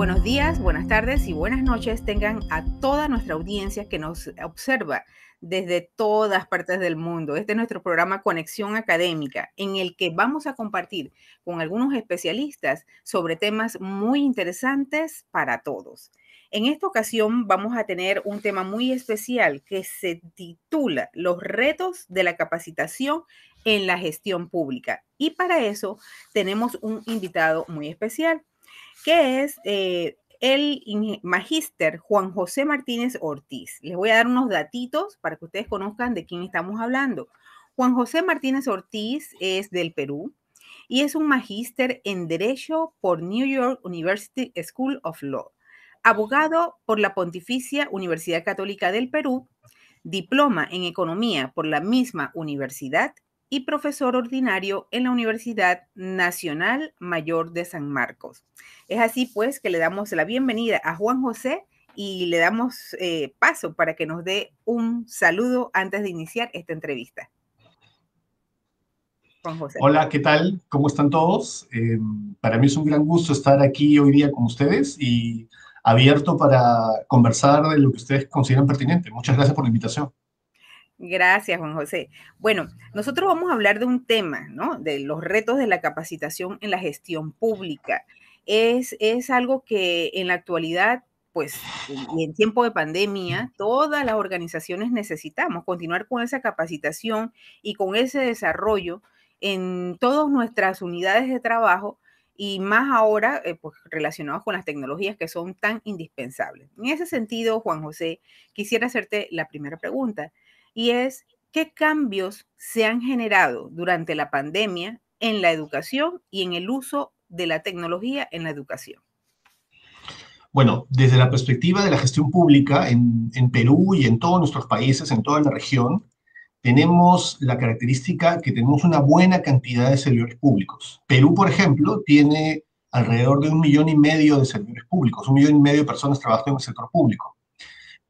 Buenos días, buenas tardes y buenas noches tengan a toda nuestra audiencia que nos observa desde todas partes del mundo. Este es nuestro programa Conexión Académica, en el que vamos a compartir con algunos especialistas sobre temas muy interesantes para todos. En esta ocasión vamos a tener un tema muy especial que se titula Los retos de la capacitación en la gestión pública. Y para eso tenemos un invitado muy especial, que es eh, el magíster Juan José Martínez Ortiz. Les voy a dar unos datitos para que ustedes conozcan de quién estamos hablando. Juan José Martínez Ortiz es del Perú y es un magíster en Derecho por New York University School of Law, abogado por la Pontificia Universidad Católica del Perú, diploma en Economía por la misma universidad y profesor ordinario en la Universidad Nacional Mayor de San Marcos. Es así pues que le damos la bienvenida a Juan José y le damos eh, paso para que nos dé un saludo antes de iniciar esta entrevista. Juan José. Hola, ¿qué tal? ¿Cómo están todos? Eh, para mí es un gran gusto estar aquí hoy día con ustedes y abierto para conversar de lo que ustedes consideran pertinente. Muchas gracias por la invitación. Gracias, Juan José. Bueno, nosotros vamos a hablar de un tema, ¿no? De los retos de la capacitación en la gestión pública. Es, es algo que en la actualidad, pues, y en tiempo de pandemia, todas las organizaciones necesitamos continuar con esa capacitación y con ese desarrollo en todas nuestras unidades de trabajo y más ahora eh, pues, relacionados con las tecnologías que son tan indispensables. En ese sentido, Juan José, quisiera hacerte la primera pregunta y es qué cambios se han generado durante la pandemia en la educación y en el uso de la tecnología en la educación. Bueno, desde la perspectiva de la gestión pública en, Perú y en todos nuestros países, en toda la región, tenemos la característica que tenemos una buena cantidad de servidores públicos. Perú, por ejemplo, tiene alrededor de un millón y medio de servidores públicos, un millón y medio de personas trabajando en el sector público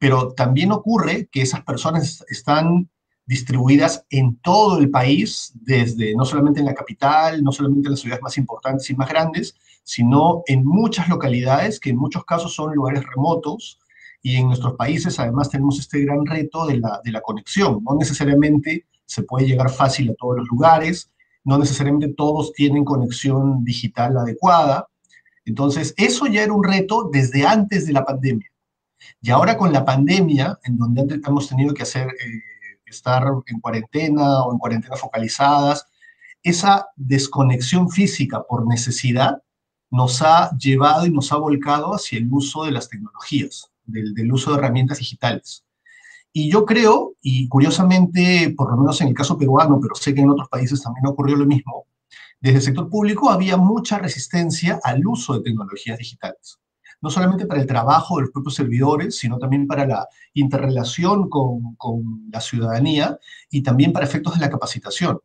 pero también ocurre que esas personas están distribuidas en todo el país, desde no solamente en la capital, no solamente en las ciudades más importantes y más grandes, sino en muchas localidades que en muchos casos son lugares remotos y en nuestros países además tenemos este gran reto de la, de la conexión. No necesariamente se puede llegar fácil a todos los lugares, no necesariamente todos tienen conexión digital adecuada. Entonces, eso ya era un reto desde antes de la pandemia. Y ahora con la pandemia, en donde antes hemos tenido que hacer, eh, estar en cuarentena o en cuarentena focalizadas, esa desconexión física por necesidad nos ha llevado y nos ha volcado hacia el uso de las tecnologías, del, del uso de herramientas digitales. Y yo creo, y curiosamente, por lo menos en el caso peruano, pero sé que en otros países también ocurrió lo mismo, desde el sector público había mucha resistencia al uso de tecnologías digitales no solamente para el trabajo de los propios servidores, sino también para la interrelación con, la ciudadanía y también para efectos de la capacitación.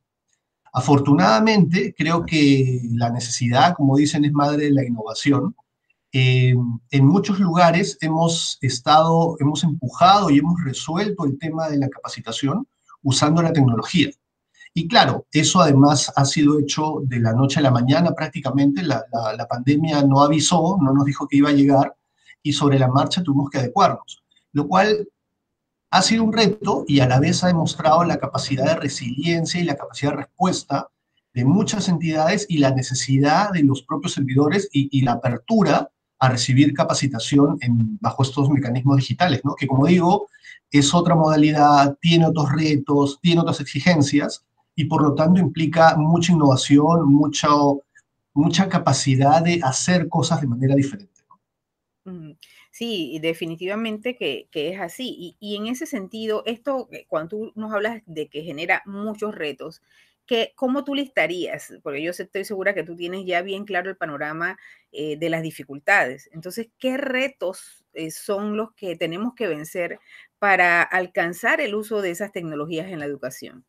Afortunadamente, creo que la necesidad, como dicen, es madre de la innovación. Eh, en muchos lugares hemos estado, hemos empujado y hemos resuelto el tema de la capacitación usando la tecnología. Y claro, eso además ha sido hecho de la noche a la mañana prácticamente. La, pandemia no avisó, no nos dijo que iba a llegar y sobre la marcha tuvimos que adecuarnos, lo cual ha sido un reto y a la vez ha demostrado la capacidad de resiliencia y la capacidad de respuesta de muchas entidades y la necesidad de los propios servidores y, la apertura a recibir capacitación en, bajo estos mecanismos digitales, ¿no? que como digo, es otra modalidad, tiene otros retos, tiene otras exigencias, y por lo tanto implica mucha innovación, mucha, mucha capacidad de hacer cosas de manera diferente. Sí, definitivamente que, es así. Y, en ese sentido, esto, eh, cuando tú nos hablas de que genera muchos retos, que, ¿cómo tú listarías? Porque yo estoy segura que tú tienes ya bien claro el panorama eh, de las dificultades. Entonces, ¿qué retos eh, son los que tenemos que vencer para alcanzar el uso de esas tecnologías en la educación?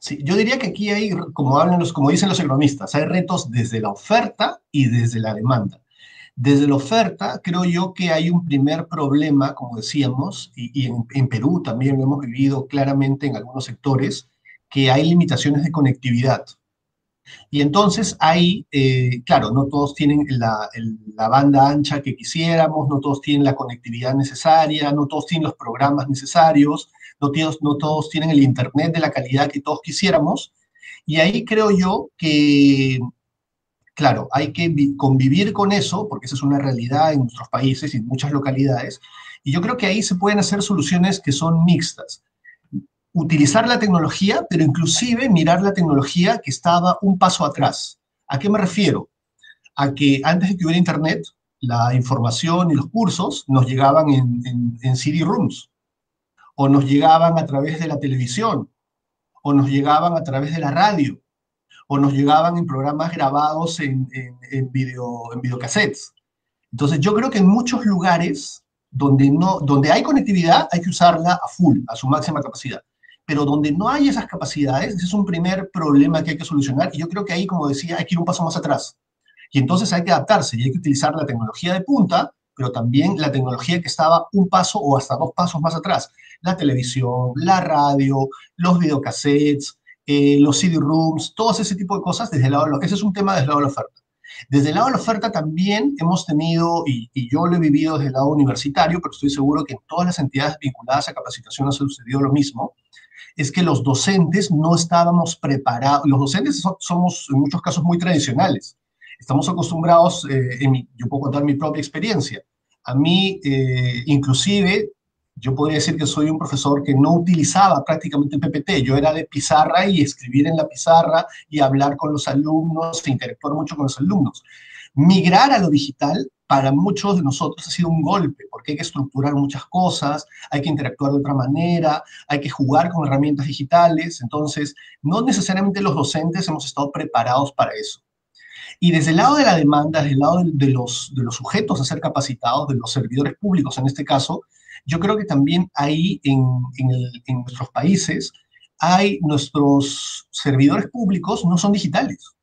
Sí, yo diría que aquí hay, como, hablan los, como dicen los economistas, hay retos desde la oferta y desde la demanda. Desde la oferta, creo yo que hay un primer problema, como decíamos, y, en, en, Perú también lo hemos vivido claramente en algunos sectores, que hay limitaciones de conectividad. Y entonces ahí, eh, claro, no todos tienen la, banda ancha que quisiéramos, no todos tienen la conectividad necesaria, no todos tienen los programas necesarios, no todos, no todos tienen el Internet de la calidad que todos quisiéramos. Y ahí creo yo que, claro, hay que convivir con eso, porque esa es una realidad en nuestros países y en muchas localidades. Y yo creo que ahí se pueden hacer soluciones que son mixtas utilizar la tecnología, pero inclusive mirar la tecnología que estaba un paso atrás. ¿A qué me refiero? A que antes de que hubiera Internet, la información y los cursos nos llegaban en, en, CD rooms, o nos llegaban a través de la televisión, o nos llegaban a través de la radio, o nos llegaban en programas grabados en, video, en videocassettes. Entonces yo creo que en muchos lugares donde, no, donde hay conectividad hay que usarla a full, a su máxima capacidad pero donde no hay esas capacidades, ese es un primer problema que hay que solucionar, y yo creo que ahí, como decía, hay que ir un paso más atrás. Y entonces hay que adaptarse y hay que utilizar la tecnología de punta, pero también la tecnología que estaba un paso o hasta dos pasos más atrás. La televisión, la radio, los videocassettes, eh, los CD-rooms, todo ese tipo de cosas desde el lado de la, Ese es un tema desde el lado de la oferta. Desde el lado de la oferta también hemos tenido, y, y, yo lo he vivido desde el lado universitario, pero estoy seguro que en todas las entidades vinculadas a capacitación ha sucedido lo mismo, es que los docentes no estábamos preparados. Los docentes somos en muchos casos muy tradicionales. Estamos acostumbrados, eh, yo puedo contar mi propia experiencia. A mí, eh, inclusive, yo podría decir que soy un profesor que no utilizaba prácticamente PPT. Yo era de pizarra y escribir en la pizarra y hablar con los alumnos, e interactuar mucho con los alumnos. Migrar a lo digital para muchos de nosotros ha sido un golpe, porque hay que estructurar muchas cosas, hay que interactuar de otra manera, hay que jugar con herramientas digitales, entonces no necesariamente los docentes hemos estado preparados para eso. Y desde el lado de la demanda, desde el lado de los, de los sujetos a ser capacitados, de los servidores públicos en este caso, yo creo que también ahí en, en nuestros países hay nuestros servidores públicos no son digitales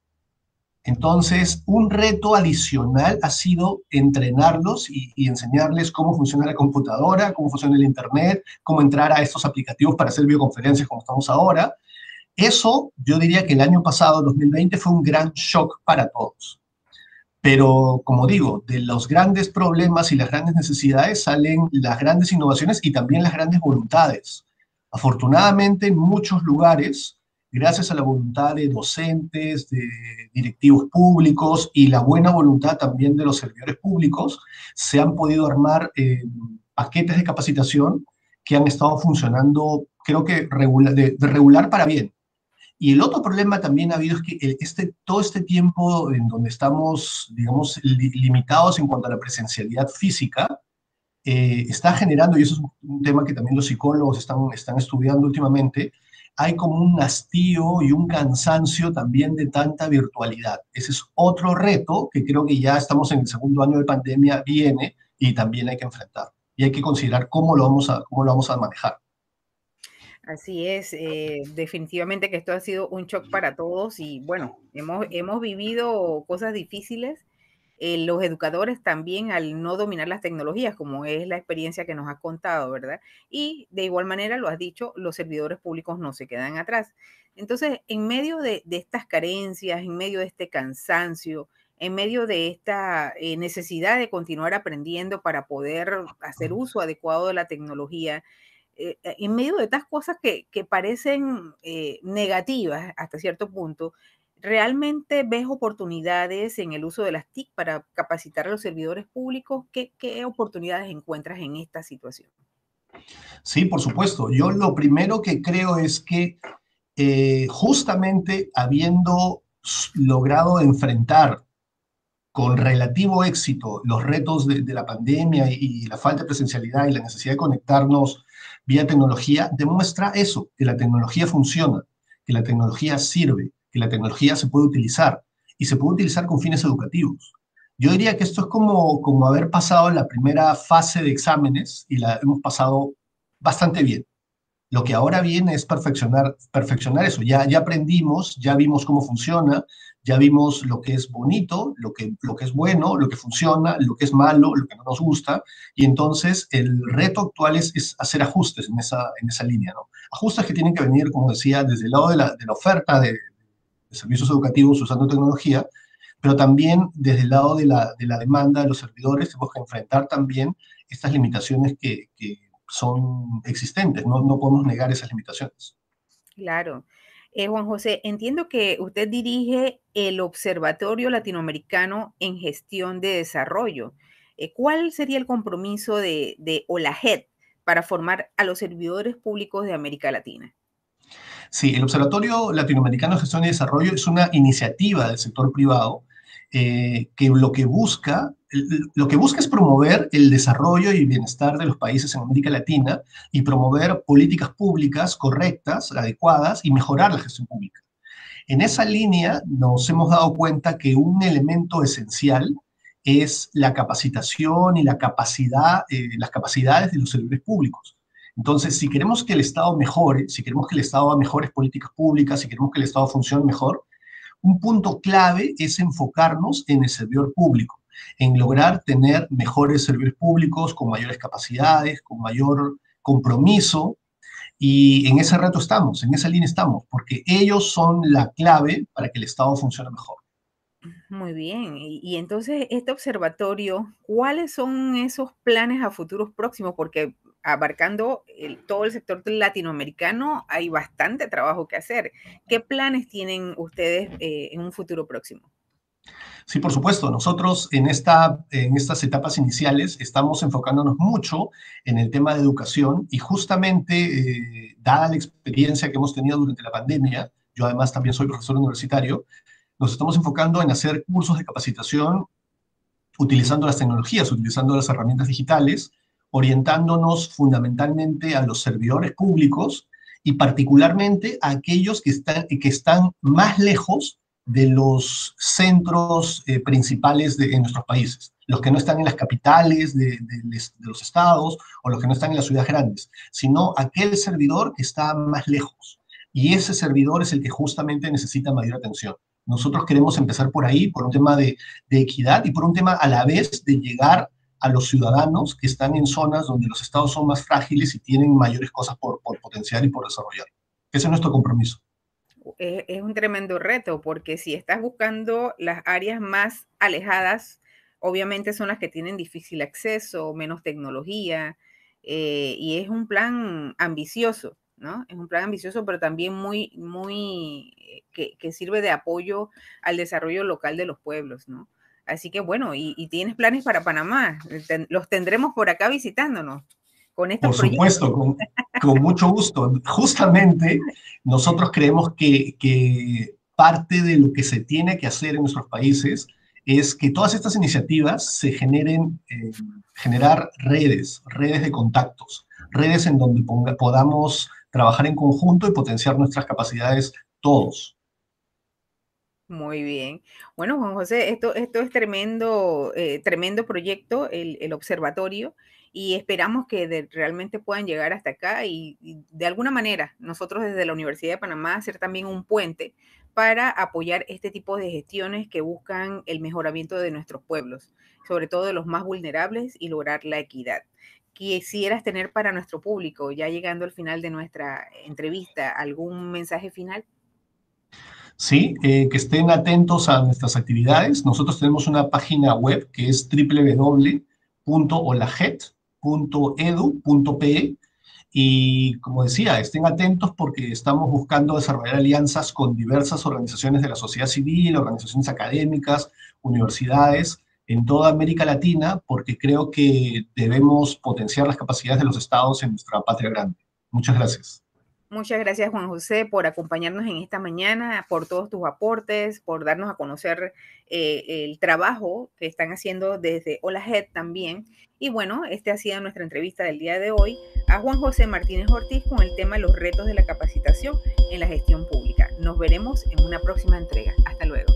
entonces, un reto adicional ha sido entrenarlos y, enseñarles cómo funciona la computadora, cómo funciona el Internet, cómo entrar a estos aplicativos para hacer videoconferencias como estamos ahora. Eso, yo diría que el año pasado, 2020, fue un gran shock para todos. Pero, como digo, de los grandes problemas y las grandes necesidades salen las grandes innovaciones y también las grandes voluntades. Afortunadamente, en muchos lugares, gracias a la voluntad de docentes, de directivos públicos y la buena voluntad también de los servidores públicos, se han podido armar eh, paquetes de capacitación que han estado funcionando, creo que de, regular para bien. Y el otro problema también ha habido es que este, todo este tiempo en donde estamos, digamos, limitados en cuanto a la presencialidad física, eh, está generando, y eso es un tema que también los psicólogos están, están estudiando últimamente, hay como un hastío y un cansancio también de tanta virtualidad. Ese es otro reto que creo que ya estamos en el segundo año de pandemia, viene y también hay que enfrentar. Y hay que considerar cómo lo vamos a, cómo lo vamos a manejar. Así es, eh, definitivamente que esto ha sido un shock para todos y bueno, hemos, hemos vivido cosas difíciles eh, los educadores también al no dominar las tecnologías, como es la experiencia que nos ha contado, ¿verdad? Y de igual manera, lo has dicho, los servidores públicos no se quedan atrás. Entonces, en medio de, estas carencias, en medio de este cansancio, en medio de esta eh, necesidad de continuar aprendiendo para poder hacer uso adecuado de la tecnología, eh, en medio de estas cosas que, que parecen negativas hasta cierto punto, ¿Realmente ves oportunidades en el uso de las TIC para capacitar a los servidores públicos? ¿Qué, oportunidades encuentras en esta situación? Sí, por supuesto. Yo lo primero que creo es que eh, justamente habiendo logrado enfrentar con relativo éxito los retos de, la pandemia y, la falta de presencialidad y la necesidad de conectarnos vía tecnología, demuestra eso, que la tecnología funciona, que la tecnología sirve, que la tecnología se puede utilizar y se puede utilizar con fines educativos. Yo diría que esto es como, como haber pasado la primera fase de exámenes y la hemos pasado bastante bien. Lo que ahora viene es perfeccionar, perfeccionar eso. Ya, ya aprendimos, ya vimos cómo funciona, ya vimos lo que es bonito, lo que, lo que es bueno, lo que funciona, lo que es malo, lo que no nos gusta. Y entonces el reto actual es, es hacer ajustes en esa, en esa línea. ¿no? Ajustes que tienen que venir, como decía, desde el lado de la, de la oferta de, servicios educativos usando tecnología, pero también desde el lado de la, de la demanda de los servidores tenemos que enfrentar también estas limitaciones que, que son existentes, no, no podemos negar esas limitaciones. Claro. Eh, Juan José, entiendo que usted dirige el Observatorio Latinoamericano en Gestión de Desarrollo. Eh, ¿Cuál sería el compromiso de, de OLAGED para formar a los servidores públicos de América Latina? Sí, el Observatorio Latinoamericano de Gestión y Desarrollo es una iniciativa del sector privado eh, que lo que busca lo que busca es promover el desarrollo y bienestar de los países en América Latina y promover políticas públicas correctas, adecuadas y mejorar la gestión pública. En esa línea nos hemos dado cuenta que un elemento esencial es la capacitación y la capacidad, eh, las capacidades de los servidores públicos. Entonces, si queremos que el Estado mejore, si queremos que el Estado haga mejores políticas públicas, si queremos que el Estado funcione mejor, un punto clave es enfocarnos en el servidor público, en lograr tener mejores servidores públicos con mayores capacidades, con mayor compromiso, y en ese reto estamos, en esa línea estamos, porque ellos son la clave para que el Estado funcione mejor. Muy bien. Y, entonces, este observatorio, ¿cuáles son esos planes a futuros próximos? Porque abarcando todo el sector latinoamericano hay bastante trabajo que hacer. ¿Qué planes tienen ustedes eh, en un futuro próximo? Sí, por supuesto. Nosotros en, esta, en estas etapas iniciales estamos enfocándonos mucho en el tema de educación y justamente, eh, dada la experiencia que hemos tenido durante la pandemia, yo además también soy profesor universitario, nos estamos enfocando en hacer cursos de capacitación utilizando las tecnologías, utilizando las herramientas digitales, orientándonos fundamentalmente a los servidores públicos y particularmente a aquellos que están, que están más lejos de los centros eh, principales de, en nuestros países, los que no están en las capitales de, los estados o los que no están en las ciudades grandes, sino aquel servidor que está más lejos. Y ese servidor es el que justamente necesita mayor atención. Nosotros queremos empezar por ahí, por un tema de, equidad y por un tema a la vez de llegar a los ciudadanos que están en zonas donde los estados son más frágiles y tienen mayores cosas por potenciar y por desarrollar. Ese es nuestro compromiso. Es, un tremendo reto porque si estás buscando las áreas más alejadas, obviamente son las que tienen difícil acceso, menos tecnología, eh, y es un plan ambicioso. ¿no? Es un plan ambicioso, pero también muy, muy, eh, que, sirve de apoyo al desarrollo local de los pueblos, ¿no? Así que bueno, y, tienes planes para Panamá, los tendremos por acá visitándonos. Con estos por supuesto, con, con, mucho gusto. Justamente nosotros creemos que, que parte de lo que se tiene que hacer en nuestros países es que todas estas iniciativas se generen, eh, generar redes, redes de contactos, redes en donde podamos trabajar en conjunto y potenciar nuestras capacidades todos. Muy bien. Bueno, Juan José, esto, esto es tremendo, eh, tremendo proyecto, el, observatorio, y esperamos que realmente puedan llegar hasta acá y, de alguna manera nosotros desde la Universidad de Panamá hacer también un puente para apoyar este tipo de gestiones que buscan el mejoramiento de nuestros pueblos, sobre todo de los más vulnerables y lograr la equidad quisieras tener para nuestro público, ya llegando al final de nuestra entrevista, algún mensaje final? Sí, eh, que estén atentos a nuestras actividades. Nosotros tenemos una página web que es www.olajet.edu.pe y como decía, estén atentos porque estamos buscando desarrollar alianzas con diversas organizaciones de la sociedad civil, organizaciones académicas, universidades, en toda América Latina porque creo que debemos potenciar las capacidades de los estados en nuestra patria grande. Muchas gracias. Muchas gracias, Juan José, por acompañarnos en esta mañana, por todos tus aportes, por darnos a conocer eh, el trabajo que están haciendo desde Hola Head también. Y bueno, esta ha sido nuestra entrevista del día de hoy a Juan José Martínez Ortiz con el tema Los retos de la capacitación en la gestión pública. Nos veremos en una próxima entrega. Hasta luego.